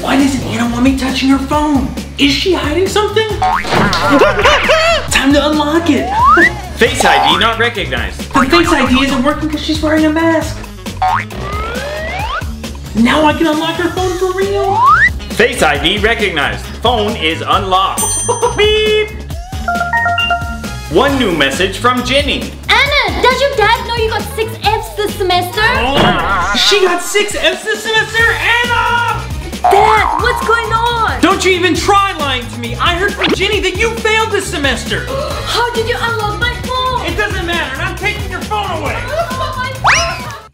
Why doesn't Anna want me touching her phone? Is she hiding something? Time to unlock it. Face ID not recognized. The Face ID isn't working because she's wearing a mask. Now I can unlock her phone for real. Face ID recognized. Phone is unlocked. Beep. One new message from Jenny. Anna, does your dad know you got six Fs this semester? She got six F's this semester, Anna! Don't you even try lying to me. I heard from Ginny that you failed this semester. How did you unlock my